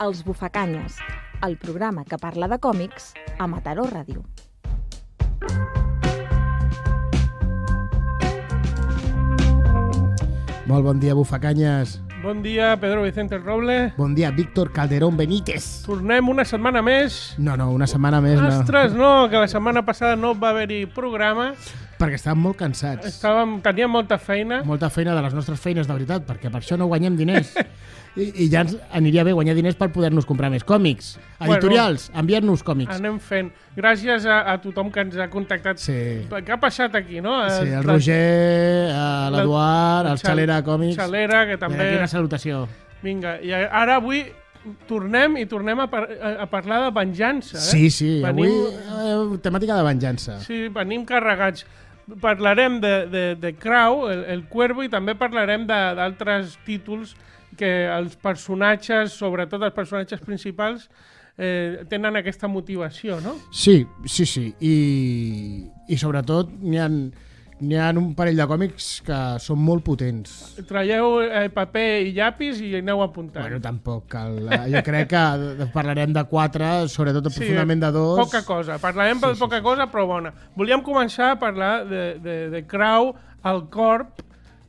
Els Bufacanyes, el programa que parla de còmics a Mataró Ràdio. Molt bon dia, bufacanyes. Bon dia, Pedro Vicente Roble. Bon dia, Víctor Calderón Benítez. Tornem una setmana més. No, no, una setmana més no. Ostres, no, que la setmana passada no va haver-hi programa. Perquè estàvem molt cansats. Estàvem, teníem molta feina. Molta feina de les nostres feines, de veritat, perquè per això no guanyem diners. I, I ja ens aniria bé guanyar diners per poder-nos comprar més còmics. Editorials, bueno, enviar-nos còmics. Anem fent. Gràcies a, a tothom que ens ha contactat. Sí. Què ha passat aquí, no? Sí, el Roger, l'Eduard, el Xalera Còmics. Xalera, que també... Aquí una salutació. Vinga, i ara avui tornem i tornem a, par a parlar de venjança. Eh? Sí, sí, venim... avui eh, temàtica de venjança. Sí, venim carregats. Parlarem de, de, de Crow, el, el Cuervo, i també parlarem d'altres títols que els personatges, sobretot els personatges principals, eh, tenen aquesta motivació, no? Sí, sí, sí. I, i sobretot n'hi ha, n'hi ha un parell de còmics que són molt potents. Traieu eh, paper i llapis i aneu apuntant. Bueno, tampoc cal. Jo crec que parlarem de quatre, sobretot Sí, profundament de dos. Poca cosa. Parlarem Sí, de sí, poca sí. cosa, però bona. Volíem començar a parlar de, de, de Crow, el Corp,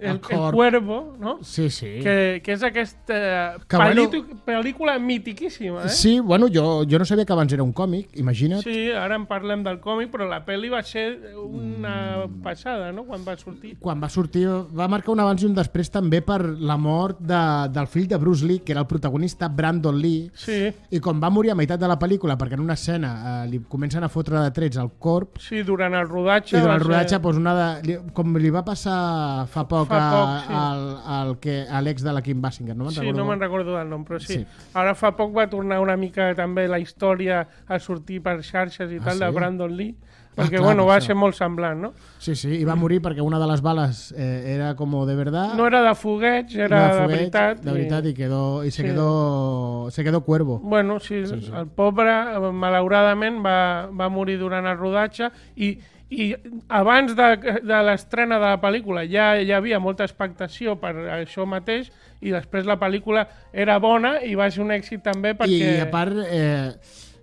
el, El. Cuervo, no? Sí, sí. Que, que és aquesta Que, bueno- pel·lícula mitiquíssima, eh? Sí, bueno, jo, jo no sabia que abans era un còmic, imagina't. Sí, ara en parlem del còmic, però la pel·li va ser una passada, no?, quan va sortir. Quan va sortir, va marcar un abans i un després també per la mort de, del fill de Bruce Lee, que era el protagonista Brandon Lee, Sí, i com va morir a meitat de la pel·lícula, perquè en una escena eh, li comencen a fotre de trets al corp, sí, durant el rodatge... i durant el rodatge, ser- doncs una de, com li va passar fa poc, Fa poc, sí. al, al que, l'ex de la Kim Basinger, no me'n Sí, recordo. no com- me'n recordo del nom, però sí. Sí. Ara fa poc va tornar una mica també la història a sortir per xarxes i Ah, tal sí? de Brandon Lee, Ah, perquè, clar, bueno, va això. ser molt semblant, no? Sí, sí, i va morir perquè una de les bales eh, era com de verdad. No era de fogueig, era de, fogueig, veritat. De veritat, i, quedó, i se, Sí. quedó, se quedó cuervo. Bueno, sí, Sí, sí. el pobre, malauradament, va, va morir durant el rodatge i, i abans de, de l'estrena de la pel·lícula ja hi havia molta expectació per això mateix i després la pel·lícula era bona i va ser un èxit també perquè... I a part, eh,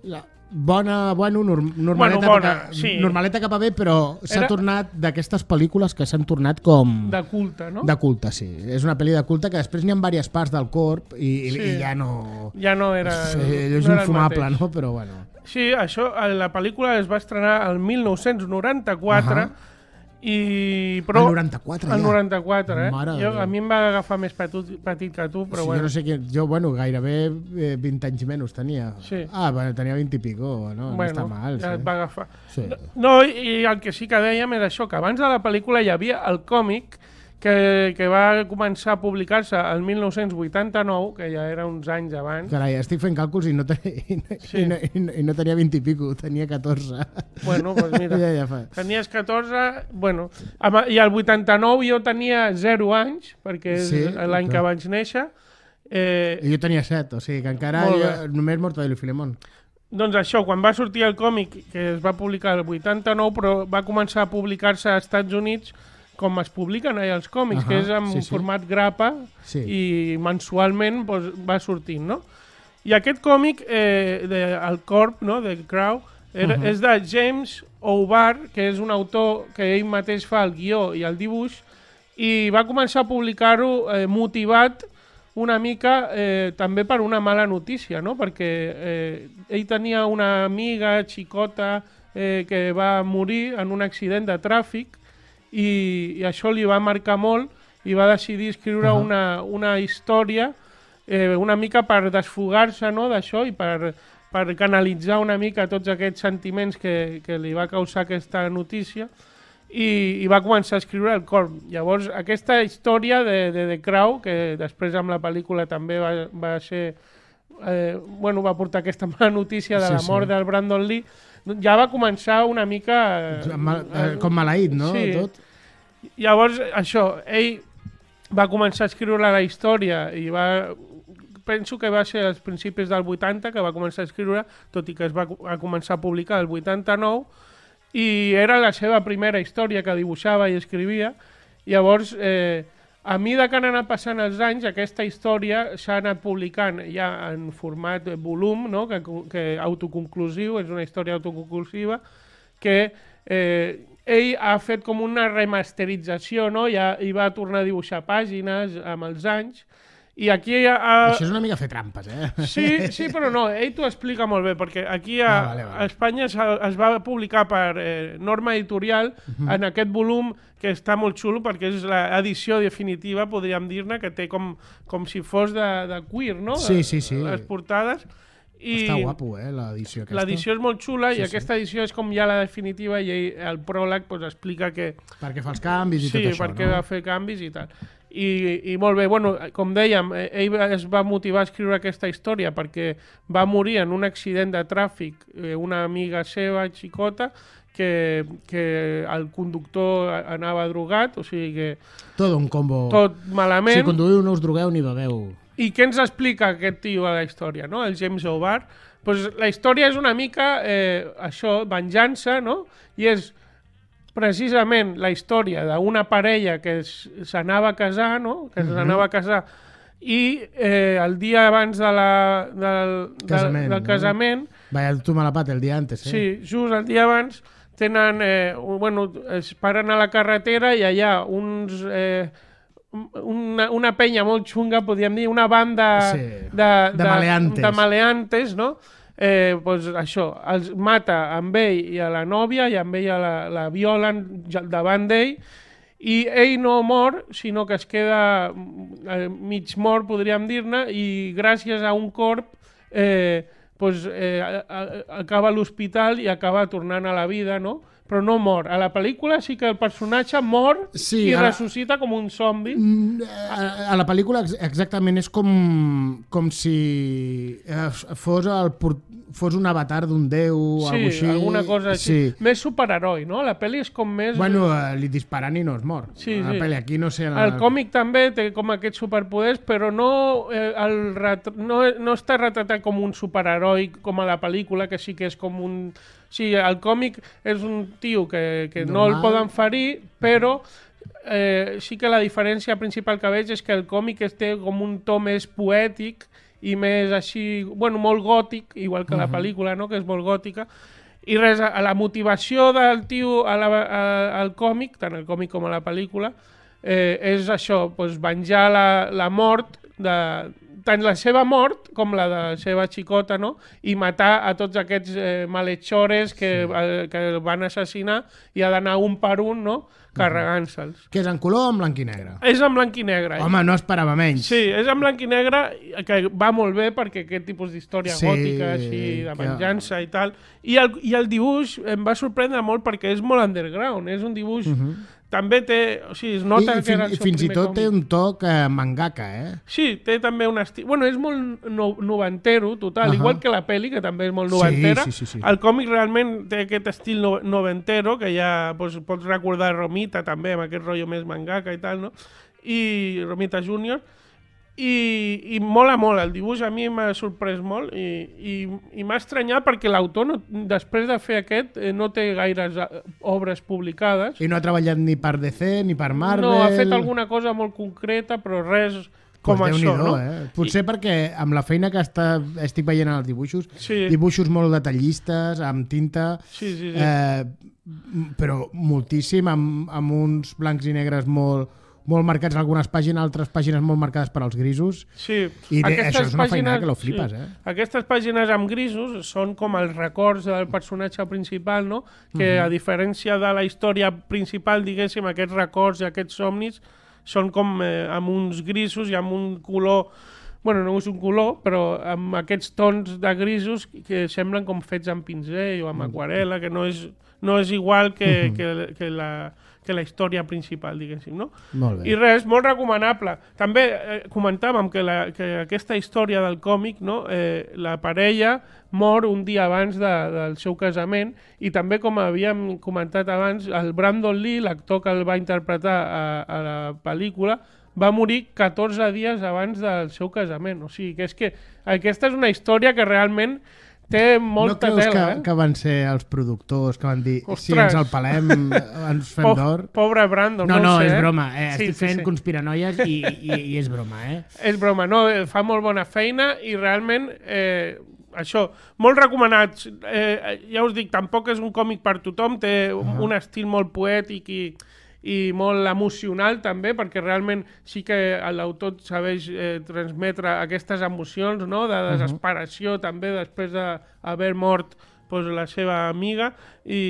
la, bona, bueno, norm, normaleta, Bueno, bona, cap, sí. normaleta cap a bé, però s'ha Era- tornat d'aquestes pel·lícules que s'han tornat com... de culte, no? de culte, sí. És una pel·li de culte que després n'hi ha diverses parts del corp i, Sí. i ja no... Ja no era... Sí, és no era el infumable, no? Però bueno. Sí, això, eh, la pel·lícula es va estrenar el 1994 Ahà. i... Però, El 94 El ja. 94, eh? Mare jo, a mi em va agafar més petit, petit que tu, però sí, bueno. Jo no sé què... Jo, bueno, gairebé eh, 20 anys menys tenia. Sí. Ah, bueno, tenia 20 i pico, no? no està mal. ja sí. et va agafar. Sí. No, i el que sí que dèiem era això, que abans de la pel·lícula hi havia el còmic que, que va començar a publicar-se el 1989, que ja era uns anys abans. Carai, estic fent càlculs i no, te, i, no, Sí. i, no, i, no, i no tenia 20 i pico, tenia 14. Bueno, doncs mira, ja, ja fa. tenies 14... Bueno, i al 89 jo tenia 0 anys, perquè és Sí, l'any que vaig néixer. Eh, I jo tenia 7, o sigui que encara jo, només Mortadelo i Filemón. Doncs això, quan va sortir el còmic, que es va publicar el 89, però va començar a publicar-se als Estats Units com es publiquen allà els còmics, Ahà, que és en sí, sí. format grapa Sí. i mensualment doncs, va sortint, no? I aquest còmic, eh, de, el Corp, no?, de Crow, era, Mhm. és de James O'Barr, que és un autor que ell mateix fa el guió i el dibuix, i va començar a publicar-ho eh, motivat una mica eh, també per una mala notícia, no? perquè eh, ell tenia una amiga xicota eh, que va morir en un accident de tràfic i, i això li va marcar molt i va decidir escriure Ahà. una, una història eh, una mica per desfogar-se no, d'això i per, per canalitzar una mica tots aquests sentiments que, que li va causar aquesta notícia i, i va començar a escriure el Corp. Llavors, aquesta història de, de The Crow, que després amb la pel·lícula també va, va ser... Eh, bueno, va portar aquesta mala notícia de Sí, la mort sí. del Brandon Lee, ja va començar una mica... eh, Mal, eh, com maleït, no? Sí. Tot. Llavors, això, ell va començar a escriure la història i va... Penso que va ser als principis del 80 que va començar a escriure, tot i que es va a començar a publicar el 89, i era la seva primera història que dibuixava i escrivia. Llavors, eh, a mida que han anat passant els anys, aquesta història s'ha anat publicant ja en format volum, no? que, que autoconclusiu, és una història autoconclusiva, que eh, ell ha fet com una remasterització, no? ja hi va tornar a dibuixar pàgines amb els anys, i aquí... Ha... Això és una mica fer trampes, eh? Sí, sí, però no, ell t'ho explica molt bé, perquè aquí a, Ah, vale, vale. a Espanya es, es va publicar per eh, norma editorial uh Mhm. -huh. en aquest volum que està molt xulo perquè és l'edició definitiva, podríem dir-ne, que té com, com si fos de, de queer, no? Sí, sí, sí. Les portades. I Està guapo, eh, l'edició aquesta. L'edició és molt xula Sí, i sí. aquesta edició és com ja la definitiva i el pròleg pues, explica que, Perquè fa els canvis i sí, tot això, perquè no? va fer canvis i tal. I, I molt bé, bueno, com dèiem, eh, ell va- es va motivar a escriure aquesta història perquè va morir en un accident de tràfic eh, una amiga seva, xicota, que, que el conductor anava drogat, o sigui que Tot un combo. tot malament. Si conduïu no us drogueu ni beveu. I què ens explica aquest tio a la història, no? el James O'Barr? Pues la història és una mica eh, això, venjança, no? I és precisament la història d'una parella que s'anava a casar, no? Que s'anava a casar i eh, el dia abans de la, del, del, Casament, del no? casament Vaya, tu me la pata el dia antes, eh? Sí, just el dia abans tenen, eh, bueno, es paren a la carretera i allà uns... Eh, una, una penya molt xunga, podríem dir, una banda Sí, de, de maleantes. de maleantes, no? Eh, pues això, els mata amb ell i a la nòvia i amb ella la, la violen davant d'ell i ell no mor, sinó que es queda mm, eh, mig mort, podríem dir-ne, i gràcies a un corp eh, pues, eh, acaba a l'hospital i acaba tornant a la vida, no? Però no mor. A la pel·lícula sí que el personatge mor Sí, i la- ressuscita com un zombi. Mm, A, a la pel·lícula ex- exactament és com, com si eh, fos, el, port- fos un avatar d'un déu o Sí, alguna així. alguna cosa així. Sí. Més superheroi, no? La pel·li és com més... Bueno, eh, li disparen i no es mor. Sí, la sí. pel·li aquí no sé... El còmic també té com aquests superpoders, però no, eh, el ret... no, no està retratat com un superheroi com a la pel·lícula, que sí que és com un... Sí, el còmic és un tio que, que no el Normal. poden ferir, però eh, sí que la diferència principal que veig és que el còmic té com un to més poètic i més així, bueno, molt gòtic, igual que la pel·lícula, no?, que és molt gòtica, i res, a la motivació del tio a la, a, al còmic, tant el còmic com a la pel·lícula, eh, és això, doncs, venjar la, la mort de, tant la seva mort com la de la seva xicota, no? I matar a tots aquests eh, malhechores que, eh, que el van assassinar i ha d'anar un per un, no? Carregant-se'ls. Que és en color o en blanc i negre? És en blanc i negre. Home, no esperava menys. Sí, és en blanc i negre, que va molt bé perquè aquest tipus d'història Sí, gòtica, així, de que- venjança i tal. I el, I el dibuix em va sorprendre molt perquè és molt underground, és un dibuix... També té... O sigui, es nota. I, i, que era i fins i tot té còmic. un toc eh, mangaka, eh? Sí, té també un estil... Bueno, és molt no, noventero, total, Ahà. igual que la peli, que també és molt Sí, noventera. sí, sí, sí. El còmic realment té aquest estil no, noventero, que ja doncs, pots recordar Romita també, amb aquest rotllo més mangaka i tal, no? I Romita Júnior. I, I mola molt, el dibuix a mi m'ha sorprès molt i, i, i m'ha estranyat perquè l'autor, no, després de fer aquest, eh, no té gaires eh, obres publicades. I no ha treballat ni per DC ni per Marvel. No, ha fet alguna cosa molt concreta, però res com pues això, no? Eh? Potser perquè amb la feina que està, estic veient en els dibuixos, Sí. dibuixos molt detallistes, amb tinta, Sí, sí, sí. eh, però moltíssim, amb, amb uns blancs i negres molt, molt marcats en algunes pàgines, altres pàgines molt marcades per als grisos. Sí, I aquestes això és una feinada pàgines- que lo flipes, eh? Aquestes pàgines amb grisos són com els records del personatge principal, no? Que Mhm. a diferència de la història principal, diguéssim, aquests records i aquests somnis són com eh, amb uns grisos i amb un color bueno, no és un color, però amb aquests tons de grisos que semblen com fets amb pinzell o amb aquarela, que no és, no és igual que, que, que, la, que la història principal, diguéssim, no? Molt bé. I res, molt recomanable. També eh, comentàvem que, la, que aquesta història del còmic, no, eh, la parella mor un dia abans de, del seu casament i també, com havíem comentat abans, el Brandon Lee, l'actor que el va interpretar a, a la pel·lícula, va morir 14 dies abans del seu casament. O sigui, que és que aquesta és una història que realment té No molta creus que, tela, eh? que van ser els productors que van dir si Ostres. ens el pelem ens fem d'or? Pobre Brandon, No, no, no, sé, és eh? broma. Eh, Sí, estic sí, fent sí. conspiranoies i, i, i és broma, eh? És broma, no, eh, fa molt bona feina i realment, eh, això, molt recomanats. Eh, ja us dic, tampoc és un còmic per tothom, té un, un estil molt poètic i, i molt emocional també, perquè realment sí que l'autor sabeix eh, transmetre aquestes emocions, no?, de desesperació també després d'haver mort pues, la seva amiga. I,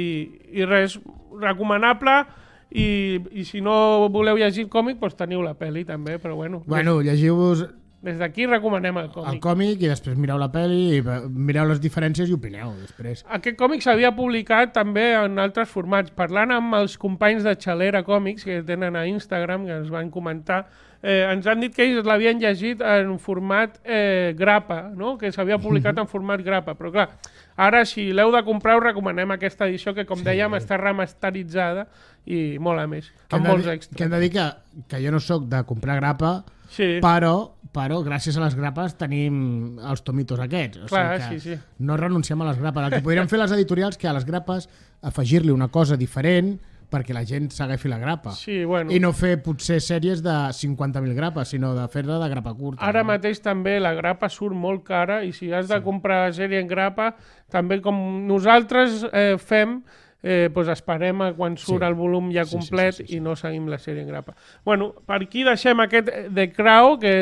i res, recomanable. I, i si no voleu llegir còmic, doncs teniu la pel·li també, però bueno, Bueno, llegiu-vos des d'aquí recomanem el el còmic. còmic i després mireu la pel·li mireu les diferències i opineu després. Aquest còmic s'havia publicat també en altres formats. Parlant amb els companys de Xalera Còmics, que tenen a Instagram, que ens van comentar, eh, ens han dit que ells l'havien llegit en format eh, grapa, no? que s'havia publicat en format grapa. Però clar, ara si l'heu de comprar us recomanem aquesta edició que, com dèiem, està remasteritzada i molt a més, Que amb molts extras. Que hem de dir que, que jo no sóc de comprar grapa, Sí. però, però gràcies a les grapes tenim els tomitos aquests. O Clar, sigui que sí, sí. No renunciem a les grapes. El que podríem fer les editorials que a les grapes afegir-li una cosa diferent perquè la gent s'agafi la grapa. Sí, bueno. I no fer potser sèries de 50.000 grapes, sinó de fer-la de grapa curta. Ara no? mateix també la grapa surt molt cara i si has de comprar la sèrie en grapa, també com nosaltres eh, fem, eh, doncs esperem a quan surt Sí. el volum ja Sí, sí, complet sí, sí, sí. i no seguim la sèrie en grapa. Bueno, per aquí deixem aquest eh, The Crow, que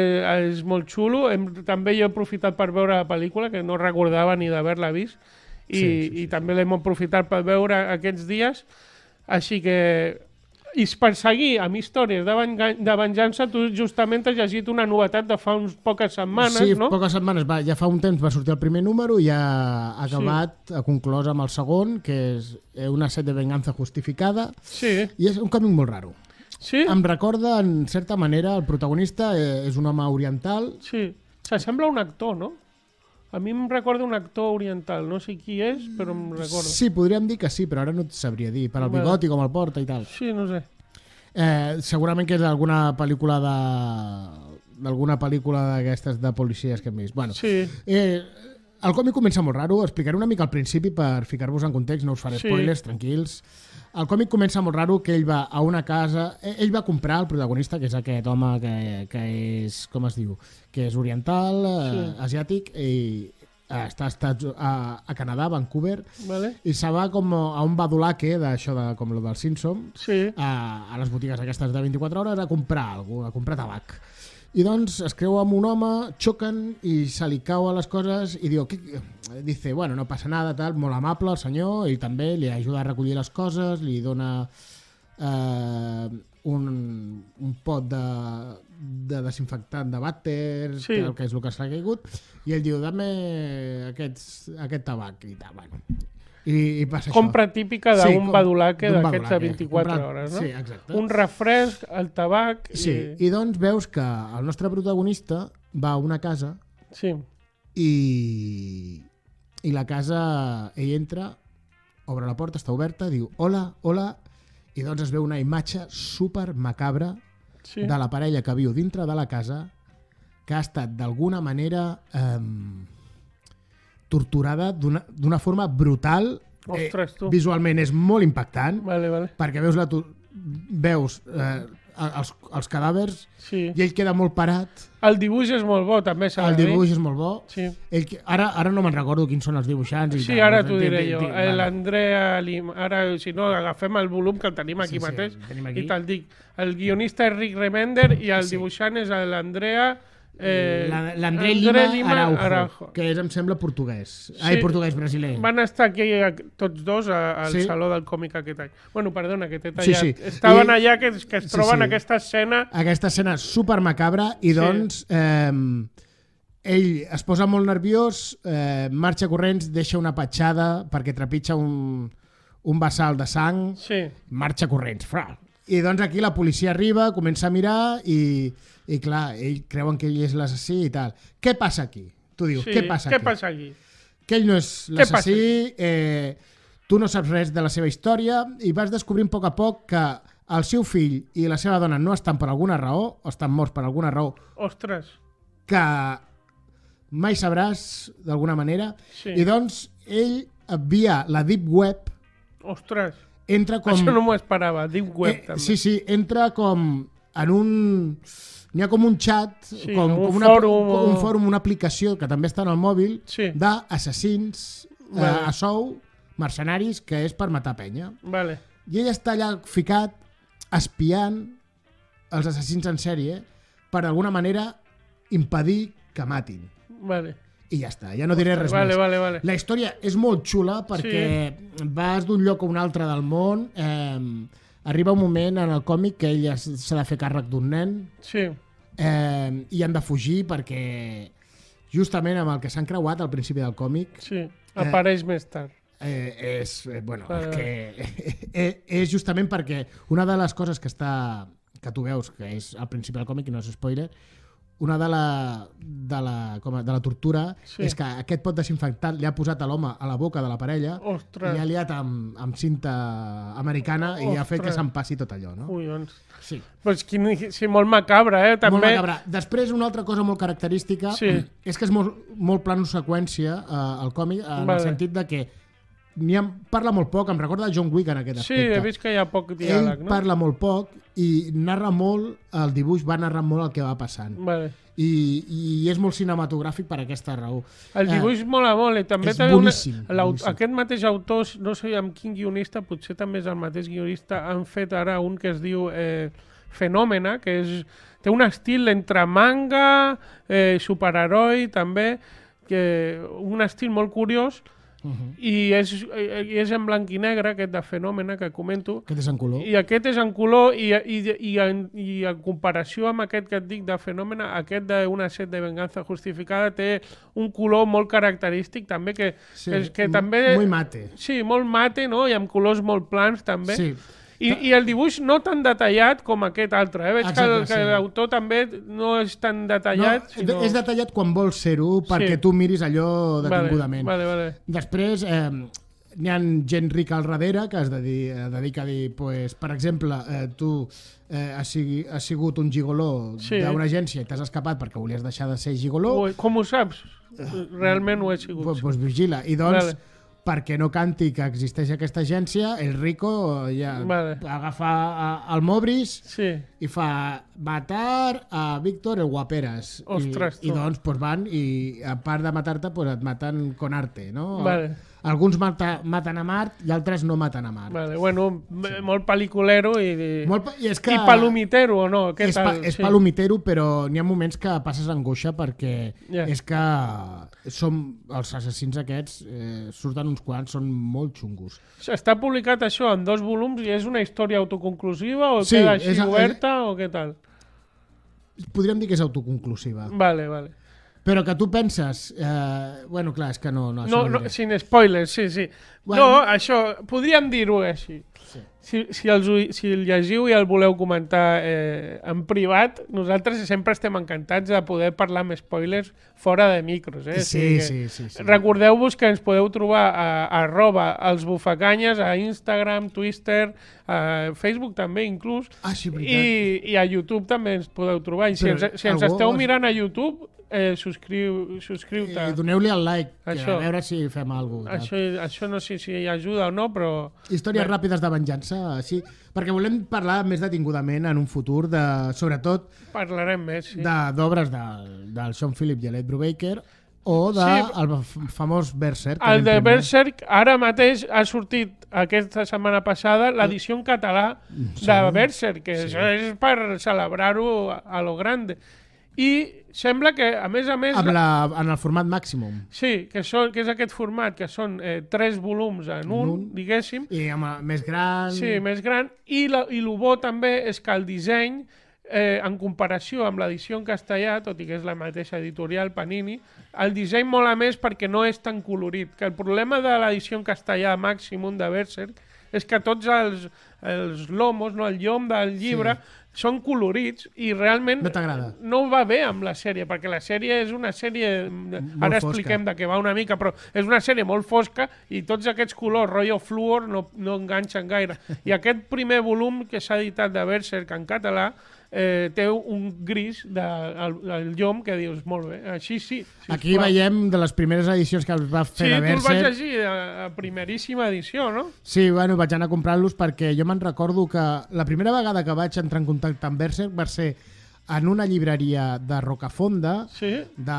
és molt xulo. Hem, també jo he aprofitat per veure la pel·lícula, que no recordava ni d'haver-la vist, i, Sí, sí, sí. i també l'hem aprofitat per veure aquests dies. Així que i per seguir amb històries de, de venjança, tu justament has llegit una novetat de fa uns poques setmanes, sí, no? poques setmanes. Va, ja fa un temps va sortir el primer número i ha acabat, ha conclòs amb el segon, que és eh, una set de venganza justificada, Sí, i és un còmic molt raro. sí, Em recorda, en certa manera, el protagonista eh, és un home oriental. sí. S'assembla a un actor, no? A mi em recorda un actor oriental, no sé qui és, però em recorda. Sí, podríem dir que sí, però ara no et sabria dir. Per al Bueno. bigot i com el porta i tal. Sí, no sé. Eh, segurament que és d'alguna pel·lícula de d'alguna pel·lícula d'aquestes de policies que hem vist. Bueno, Sí, eh, el còmic comença molt raro, explicaré una mica al principi per ficar-vos en context, no us faré Sí. spoilers, tranquils. El còmic comença molt raro que ell va a una casa, eh, ell va comprar el protagonista, que és aquest home que, que és, com es diu, que és oriental, eh, Sí. asiàtic, i eh, està a, Estats, a, a Canadà, a Vancouver, vale. i se va com a un badulaque d'això de, com lo dels Simpson, Sí, a, a les botigues aquestes de 24 hores a comprar alguna a comprar tabac. I doncs es creu amb un home, xoquen i se li cau a les coses i diu, què? dice, bueno, no passa nada, tal, molt amable el senyor, i també li ajuda a recollir les coses, li dona eh, un, un pot de, de desinfectant de vàter, Sí. que, que és el que s'ha caigut, i ell diu, dame aquests, aquest tabac i tal, bueno. I, i passa compra això. típica Sí, d'un com- badulaque d'aquests de badulaque. 24 Comprar- hores, no? sí, exacte. Un refresc, el tabac... Sí, I... i doncs veus que el nostre protagonista va a una casa Sí, i, i la casa, ell entra, obre la porta, està oberta, diu hola, hola, i doncs es veu una imatge super macabra sí. de la parella que viu dintre de la casa que ha estat d'alguna manera eh, torturada d'una forma brutal. Ostres, tu. visualment és molt impactant Vale, vale. perquè veus, la veus eh, els, els cadàvers Sí. i ell queda molt parat, El dibuix és molt bo, també s'ha el de dir. dibuix és molt bo. Sí. Ell, ara, ara no me'n recordo quins són els dibuixants. I Sí, tal, ara t'ho Di- diré di- jo. L'Andrea Lim... Ara, si no, agafem el volum que el tenim aquí Sí, sí, mateix el tenim aquí. i te'l dic. El guionista és Rick Remender i el Sí. dibuixant és l'Andrea... Eh, La- L'André André Lima, Araujo, Araujo. que és, em sembla, portuguès. Ai, portuguès, brasiler. Van estar aquí tots dos a- al Sí. Saló del Còmic aquest any. Bueno, perdona, que t'he Sí, tallat. sí. Estaven I- allà que, que es Sí, troben sí. aquesta escena... Aquesta escena super macabra i Sí. doncs eh, ell es posa molt nerviós, eh, marxa corrents, deixa una petjada perquè trepitja un, un vessal de sang, Sí, marxa corrents. Fra. I doncs aquí la policia arriba, comença a mirar i, i clar, ell creuen que ell és l'assassí i tal. Què passa aquí? Tu dius, sí. què passa Què aquí? passa aquí? que ell no és Què l'assassí, eh, tu no saps res de la seva història i vas descobrint a poc a poc que el seu fill i la seva dona no estan per alguna raó, o estan morts per alguna raó, Ostres, que mai sabràs, d'alguna manera. Sí. I doncs, ell, via la Deep Web, Ostres, entra com... això no m'ho esperava. Deep Web, eh, també. sí, sí, entra com en un... N'hi ha com un xat, Sí, com, un com una, fòrum o- un fòrum, una aplicació que també està en el mòbil, Sí. d'assassins eh, Vale. a sou, mercenaris, que és per matar penya. Vale. I ell està allà ficat espiant els assassins en sèrie per d'alguna manera impedir que matin. Vale. I ja està, ja no diré res vale, més. vale, vale. La història és molt xula perquè vas d'un lloc a un altre del món, eh, arriba un moment en el còmic que ell es- s'ha de fer càrrec d'un nen Sí, eh, i han de fugir perquè justament amb el que s'han creuat al principi del còmic sí. Apareix més tard. eh, és, eh, bueno, Vale, que eh, és justament perquè una de les coses que està que tu veus, que és al principi del còmic i no és spoiler, una de la, de la, com a, de la tortura Sí. és que aquest pot desinfectant li ha posat a l'home a la boca de la parella Ostres. i ha liat amb, amb cinta americana i ha fet que Ostres. se'n passi tot allò, no? Doncs... Sí. Pues quin, sí, molt macabre, eh? També... Molt macabre. Després, una altra cosa molt característica Sí. és que és molt, molt plano seqüència eh, el còmic, en Vale. el sentit de que ha, parla molt poc, em recorda John Wick en aquest Sí, aspecte. he vist que hi ha poc Ell diàleg, no? parla molt poc i narra molt, el dibuix va narrar molt el que va passant. Vale. I, i és molt cinematogràfic per aquesta raó. El dibuix mola molt i també Eh, és té boníssim, l'aut- boníssim. aquest mateix autor, no sé amb quin guionista, potser també és el mateix guionista, han fet ara un que es diu eh, Fenòmena, que és, té un estil entre manga, eh, superheroi també, que un estil molt curiós Uh -huh. i és, eh, i és en blanc i negre, aquest de Fenòmena que comento, Aquest és en color. i aquest és en color i, i, i, en, i en comparació amb aquest que et dic de fenòmena, aquest d'una set de venganza justificada té un color molt característic també que, Sí, que, que també... muy mate. Sí, molt mate, no? I amb colors molt plans també. Sí. I, I el dibuix no tan detallat com aquest altre, eh? Veig Exacte, que, el- que sí. l'autor també no és tan No, detallat, sinó... És detallat quan vols ser-ho perquè Sí. tu miris allò vale, detingudament. vale, vale. Després, eh, n'hi ha gent rica al darrere que es dedi eh, dedica a dir, pues, per exemple, eh, tu eh, has, sigui, has sigut un gigoló Sí. d'una agència i t'has escapat perquè volies deixar de ser gigoló, Ui, Com ho saps? Realment ho he sigut. pues, pues vigila. I doncs, Vale. Perquè no canti que existeix aquesta agència, el Rico ja Vale. agafa eh, el Mobris Sí, i fa matar a Víctor el Guaperas. Ostres, I, i doncs pues van i a part de matar-te pues et maten con arte, no? Vale. Alguns mata, maten a Mart i altres no maten a Mart. vale. Bueno, sí. molt pel·liculero i... i... Molt, I és que I palomitero, o no? Què és, pa, tal? és Sí. palomitero, però n'hi ha moments que passes angoixa perquè Ja. és que som, els assassins aquests eh, surten uns quants, són molt xungos. Està publicat això en dos volums i és una història autoconclusiva o Sí, queda així és- oberta o què tal? Podríem dir que és autoconclusiva. Vale, vale. Però que tu penses... Eh, bueno, clar, és que no... No, No, no, sin spoilers, sí, sí. Bueno. No, això, podríem dir-ho així. Sí. Si, si, els, si el llegiu i el voleu comentar eh, en privat, nosaltres sempre estem encantats de poder parlar amb spoilers fora de micros. Eh? O Sí, sigui que- sí, sí, sí. Recordeu-vos que ens podeu trobar a, a arroba els bufacanyes, a Instagram, Twitter, a Facebook també inclús, Ah, sí, veritat. i, i a YouTube també ens podeu trobar. I si Però ens, si ens algú esteu mirant a YouTube, eh, subscriu, subscriu-te. Eh, Doneu-li el like, Això. a veure si fem alguna cosa. Això, això no sé si ajuda o no, però... Històries Bé. ràpides de venjança, sí, perquè volem parlar més detingudament en un futur de, sobretot, Parlarem més, sí. d'obres de, del Sean Phillips i Ed Brubaker o de Sí. el famós Berserk. El de. Berserk ara mateix ha sortit aquesta setmana passada l'edició en català de Berserk, que Sí. és per celebrar-ho a lo grande. I sembla que, a més a més... Amb la, en el format màximum. Sí, que, són, que és aquest format, que són eh, tres volums en un, un. diguéssim, I amb el, més gran... Sí, més gran. I, la, i el bo també és que el disseny, eh, en comparació amb l'edició en castellà, tot i que és la mateixa editorial Panini, el disseny mola més perquè no és tan colorit. Que el problema de l'edició en castellà Maximum de Berserk és que tots els, els lomos, no, el llom del llibre, són colorits i realment No no va bé amb la sèrie, perquè la sèrie és una sèrie... Ara fosca. expliquem de què va una mica, però és una sèrie molt fosca i tots aquests colors, rotllo fluor, no, no enganxen gaire. I aquest primer volum que s'ha editat de Berserk en català eh, té un gris de, el, el llom que dius, molt bé, així sí. sí Aquí veiem de les primeres edicions que es va fer Sí, de tu el vaig Berserk. llegir a, a primeríssima edició, no? Sí, bueno, vaig anar a comprar-los perquè jo me'n recordo que la primera vegada que vaig entrar en contacte amb Berserk va ser en una llibreria de Rocafonda, Sí, de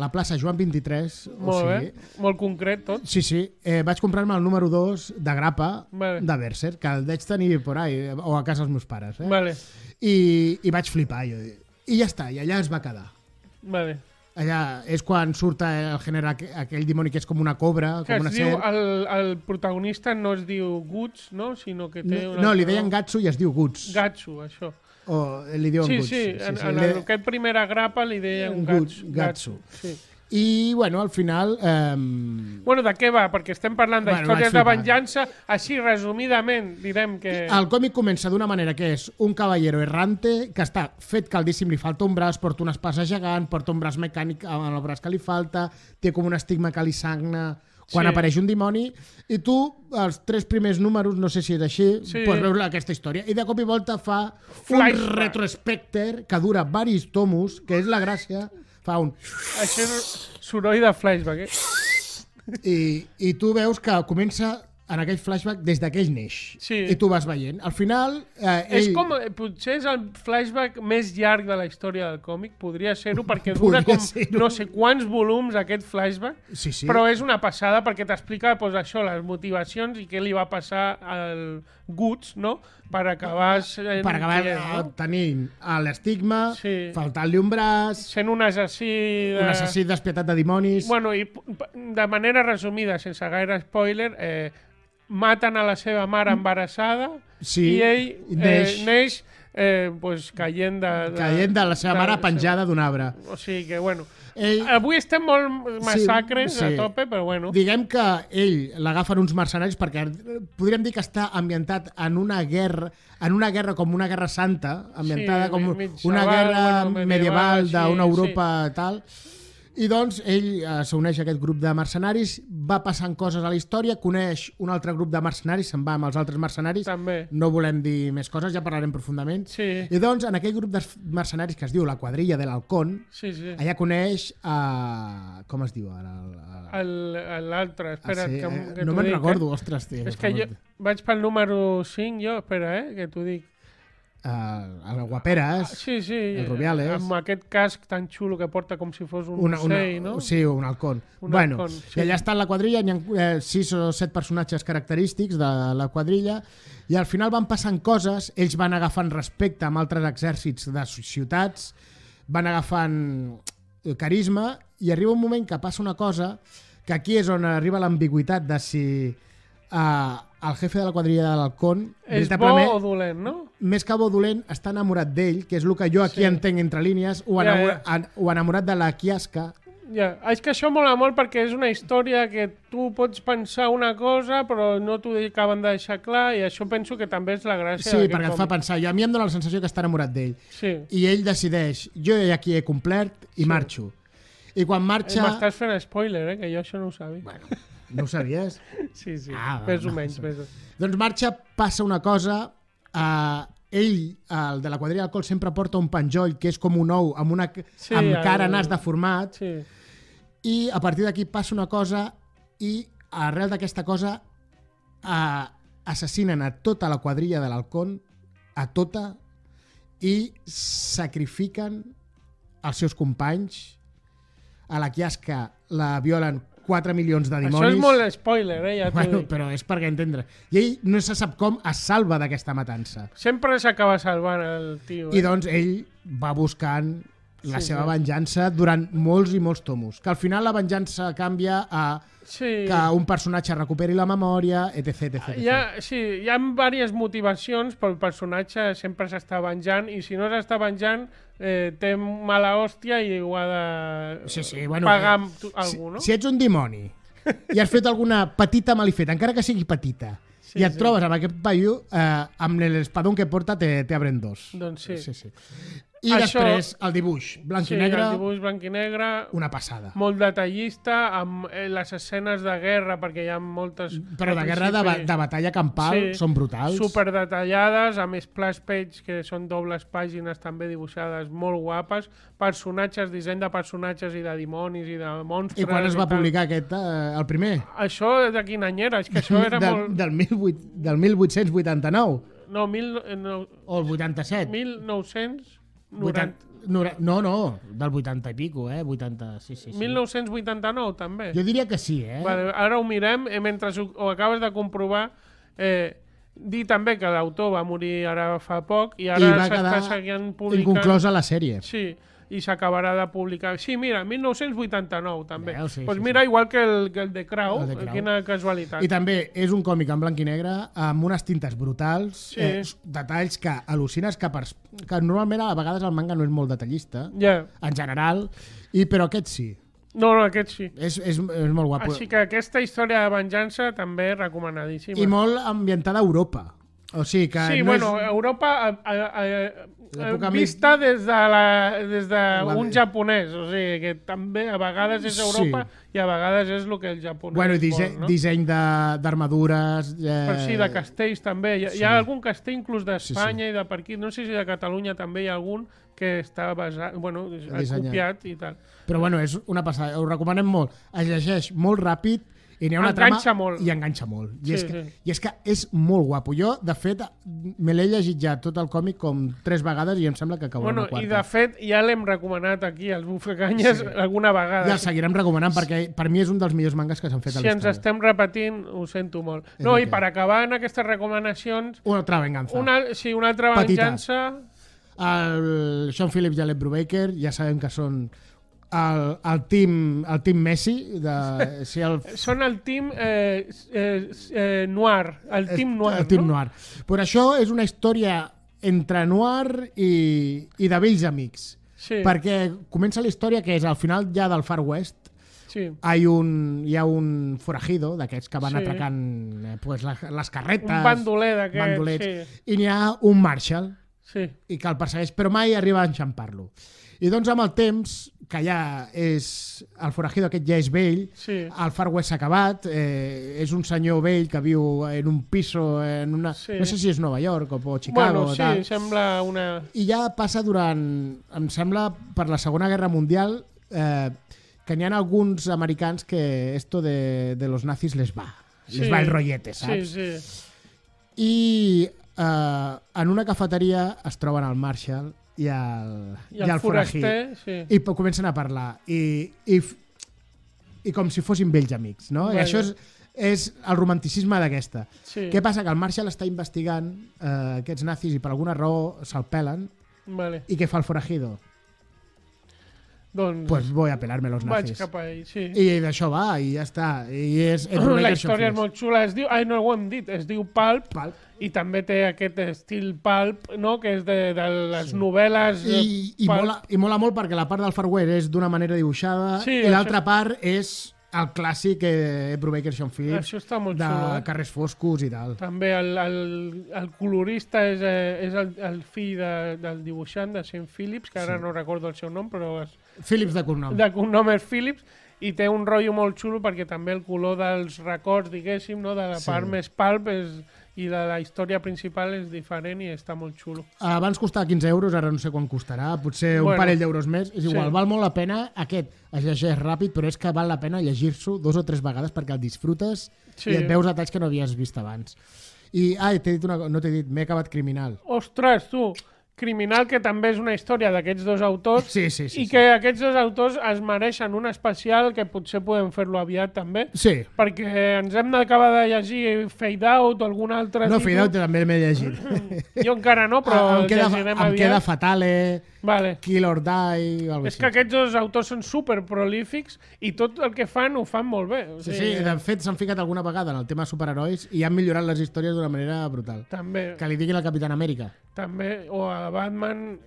la plaça Joan 23. molt o bé, sigui, molt concret tot. Sí, sí. Eh, vaig comprar-me el número 2 de grapa Vale. de Berserk, que el veig tenir por ahí, o a casa dels meus pares. Eh? Vale, I, I vaig flipar. Jo. I ja està, i allà es va quedar. vale. Allà és quan surt el gènere aqu- aquell dimoni que és com una cobra, Que com una diu, serp. el, el protagonista no es diu Guts, no? Sinó que té No, una... no, li deien Gatsu i es diu Guts. Gatsu, això. O li diuen Sí, Guts. sí, en, en Li- el, aquest primera grapa li deien Guts, Gatsu. Gatsu. Sí. I, bueno, al final... Eh, Bueno, de què va? Perquè estem parlant Bueno, d'històries vaig de venjança. Així, resumidament, direm que... el còmic comença d'una manera que és un cavallero errante que està fet caldíssim, li falta un braç, porta una espasa gegant, porta un braç mecànic amb el braç que li falta, té com un estigma que li sagna quan Sí. apareix un dimoni, i tu, els tres primers números, no sé si és així, Sí. pots veure aquesta història. I de cop i volta fa un Flashback. retrospecter que dura varis tomos, que és la gràcia, fa un... Això és soroll de flashback, eh? I, i tu veus que comença en aquell flashback des d'aquell neix. Sí. I tu vas veient. Al final, eh, ell... És com, eh, potser és el flashback més llarg de la història del còmic, podria ser-ho, perquè dura com no sé quants volums aquest flashback, Sí, sí. però és una passada perquè t'explica pues, això, les motivacions i què li va passar al Guts, no?, per acabar sent per acabar qui és, eh, no? tenint l'estigma, Sí. faltant-li un braç, sent un assassí... De... un assassí despietat de dimonis... Bueno, i de manera resumida, sense gaire spoiler, eh, maten a la seva mare embarassada Sí, i ell i neix, neix. Eh, pues, caient de, de... caient de la seva de- mare penjada d'un arbre. O sigui que, bueno... Ell, Avui estem molt massacres sí. a tope, però bueno... Diguem que ell l'agafen uns mercenaris perquè podríem dir que està ambientat en una guerra en una guerra com una guerra santa, ambientada Sí, com mig una guerra bueno, medieval, medieval, sí, d'una Europa tal. I doncs ell eh, s'uneix a aquest grup de mercenaris, va passant coses a la història, coneix un altre grup de mercenaris, se'n va amb els altres mercenaris, També. no volem dir més coses, ja parlarem profundament. Sí, I doncs en aquell grup de mercenaris que es diu la quadrilla de l'Halcón, sí, sí. allà coneix a... com es diu ara? L'altre, espera, Ah, sí? que, Eh, que no me'n recordo, ostres, tio. Eh? És que jo vaig pel número 5, jo, espera, eh, que t'ho dic. Uh, el Guaperas, Sí, sí. El Rubiales. Amb aquest casc tan xulo que porta com si fos un una, una, ocell, no? sí, un halcón. Un bueno, halcón, sí. i allà està la quadrilla, hi ha eh, sis o set personatges característics de la quadrilla, i al final van passant coses, ells van agafant respecte amb altres exèrcits de ciutats, van agafant eh, carisma, i arriba un moment que passa una cosa que aquí és on arriba l'ambigüitat de si eh, el jefe de la quadrilla de l'Halcón És bo o dolent, no? més que bo dolent, està enamorat d'ell, que és el que jo aquí Sí. entenc entre línies, o, Ja, enamora, ja. en- o enamorat de la quiasca. Ja, és que això mola molt perquè és una història que tu pots pensar una cosa però no t'ho acaben de deixar clar i això penso que també és la gràcia Sí, perquè et fa pensar. Jo a mi em dóna la sensació que està enamorat d'ell. Sí. I ell decideix, jo ja aquí he complert i Sí. marxo. I quan Eh, marxa... M'estàs fent spoiler, eh? Que jo això no ho sabia. Bueno, no ho sabies? Sí, sí. Ah, més o menys. Més o... doncs marxa, passa una cosa... Uh, ell, el de la quadrilla d'alcohol, sempre porta un penjoll que és com un ou amb, una, Sí, amb cara, el- nas deformat Sí. i a partir d'aquí passa una cosa i arrel d'aquesta cosa eh, assassinen a tota la quadrilla de l'Halcón, a tota, i sacrifiquen els seus companys, a la quiasca la violen 4 milions de dimonis. Això és molt spoiler, eh? Ja Bueno, però és perquè entendre. I ell no se sap com es salva d'aquesta matança. Sempre s'acaba salvant el tio. I Eh? doncs ell va buscant la Sí, seva sí. venjança durant molts i molts tomos. Que al final la venjança canvia a Sí. que un personatge recuperi la memòria, etc. etc, etc. Hi ha, sí, hi ha diverses motivacions, però el personatge sempre s'està venjant i si no s'està venjant eh, té mala hòstia i ho ha de Sí, sí, bueno, pagar eh, amb tu, algú, no? Si, ets un dimoni i has fet alguna petita malifeta, encara que sigui petita, Sí, i et sí. trobes amb aquest paio, eh, amb l'espadón que porta te, te abren dos. Doncs sí. sí, sí. I Això- després el dibuix, blanc sí, i negre, el dibuix blanc i negre, una passada. molt detallista, amb eh, les escenes de guerra, perquè hi ha moltes... Però de guerra de, de batalla campal Sí. són brutals. super detallades, amb splash page, que són dobles pàgines també dibuixades, molt guapes, personatges, disseny de personatges i de dimonis i de monstres. I quan es va publicar aquest, eh, el primer? Això de quin any era? És que això era del, molt... del, 18, del 1889 No, mil, eh, no, o el 87? 1990... 80, nora- no, no, del 80 i pico, eh? 80, sí, sí, sí. 1989 també. Jo diria que sí, eh? Vale, ara ho mirem, eh, mentre ho, ho acabes de comprovar, eh, dir també que l'autor va morir ara fa poc i ara s'està quedar seguint publicant... inconclosa la sèrie. Sí, i s'acabarà de publicar. Sí, mira, 1989 també. Veus? Sí, pues sí, mira, igual que el, que el de Crow, El de Crow. quina casualitat. I també és un còmic en blanc i negre amb unes tintes brutals, Sí. eh, detalls que al·lucines que, per, que normalment a vegades el manga no és molt detallista, Ja. en general, i però aquest sí. No, no, aquest sí. És, és, és molt guapo. Així que aquesta història de venjança també recomanadíssima. I molt ambientada a Europa. O sigui que Sí, no bueno, és... Europa a, a, a, vista des de, la, des de La- un japonès, o sigui, que també a vegades és Europa i a vegades és el que el japonès Bueno, dise vol, no? disseny de- d'armadures... Eh... Però sí, de castells també. Hi sí. hi ha algun castell inclús d'Espanya Sí, i de per aquí. No sé si de Catalunya també hi ha algun que està basat, bueno, copiat i tal. Però bueno, és una passada, ho recomanem molt. Es llegeix molt ràpid i n'hi ha una Enganxa trama... molt. I enganxa molt. I, Sí, és que, sí. I és que és molt guapo. Jo, de fet, me l'he llegit ja tot el còmic com tres vegades i em sembla que acabarà Bueno, una quarta. I de fet ja l'hem recomanat aquí, als bufecanyes, Sí. alguna vegada. I el seguirem recomanant perquè per mi és un dels millors mangas que s'han fet si a ens l'història. estem repetint, ho sento molt. És No, i que- per acabar en aquestes recomanacions, Una altra venganza. una, sí, una altra Petita. venjança... El Sean Phillips i Alec Brubaker ja sabem que són el, el, team, el team Messi de, si el, Són el team eh, eh, eh, noir, el team noir, el team no? noir. Per això és una història entre noir i, i de vells amics. Sí, Perquè comença la història que és al final ja del Far West sí. hi, un, hi ha un forajido d'aquests que van Sí. atracant eh, pues, la, les carretes, Un bandoler d'aquests, sí. i n'hi ha un Marshall Sí, i que el persegueix, però mai arriba a enxampar-lo. I doncs amb el temps, que ja és... El forajido aquest ja és vell, sí. el Far West s'ha acabat, eh, és un senyor vell que viu en un piso, en una... Sí. No sé si és Nova York o, o Chicago bueno, o sí, tal. sembla una... I ja passa durant, em sembla, per la Segona Guerra Mundial, eh, que n'hi ha alguns americans que esto de, de los nazis les va. Les Sí. va el rollete, Sí, saps? sí. I eh, en una cafeteria es troben el Marshall i el, I el, foraster, sí. I comencen a parlar. I, i, I com si fossin vells amics, no? I Vaja. això és, és el romanticisme d'aquesta. sí. Què passa? Que el Marshall està investigant eh, aquests nazis i per alguna raó se'l pelen. Vale. I què fa el forajido? Doncs Pues voy a pelarme los vaig nazis. cap a ell, sí. I d'això va, i ja està. I és Ed la història és molt xula. Es diu, ai, no ho hem dit, es diu Pulp Val. i també té aquest estil Pulp, no? que és de, de les novel·les... eh, I, i, pulp. mola, I mola molt perquè la part del Far West és d'una manera dibuixada Sí, i l'altra això- part és el clàssic eh, Ed Brubaker Sean Phillips Això està molt de xulo, eh? carrers foscos i tal. També el, el, el colorista és, eh, és el, el fill de, del dibuixant de Saint Phillips, que ara Sí. no recordo el seu nom, però és, Phillips de cognom. de cognom és Phillips, i té un rotllo molt xulo perquè també el color dels records, diguéssim, no? de la Sí. part més pulp és, i de la història principal és diferent i està molt xulo. Abans costava 15 euros, ara no sé quan costarà, potser un Bueno, parell d'euros més. És igual, sí. val molt la pena. Aquest es llegeix ràpid, però és que val la pena llegir-s'ho dos o tres vegades perquè el disfrutes Sí. i et veus detalls que no havies vist abans. I, ai, t'he dit una cosa, no t'he dit, m'he acabat Criminal. Ostres, tu, Criminal, que també és una història d'aquests dos autors, Sí, sí, sí. i sí. que aquests dos autors es mereixen un especial que potser podem fer-lo aviat també, Sí, perquè ens hem d'acabar de llegir Fade Out o algun altre no. Fade Out també m'he llegit. Jo encara no, però em queda, llegirem em aviat. queda Fatale, Vale. Kill or Die, o És que aquests dos autors són super prolífics i tot el que fan ho fan molt bé. O Sí, sigui, sí, de fet s'han ficat alguna vegada en el tema superherois i han millorat les històries d'una manera brutal. També, Que li diguin al Capitán Amèrica. també, o a Batman...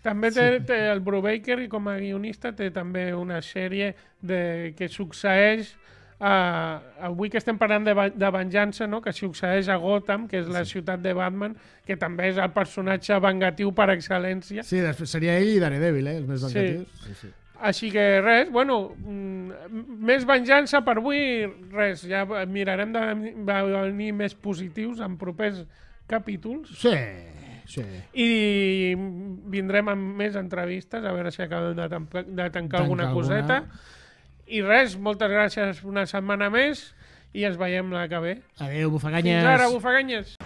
També té, té el Brubaker i com a guionista té també una sèrie de, que succeeix Uh, avui que estem parlant de, de venjança, no? que succeeix a Gotham, que és la ciutat de Batman, que també és el personatge vengatiu per excel·lència. Sí, seria ell i Daredevil, eh? Els més Sí. vengatius. Sí, sí. Així que res, bueno, mm, més venjança per avui, res, ja mirarem de venir més positius en propers capítols Sí, sí. i vindrem amb més entrevistes a veure si acabem de, tancar, de tancar alguna alguna. coseta. I res, moltes gràcies una setmana més i ens veiem la que ve. Adéu, bufaganyes. Fins ara, bufaganyes!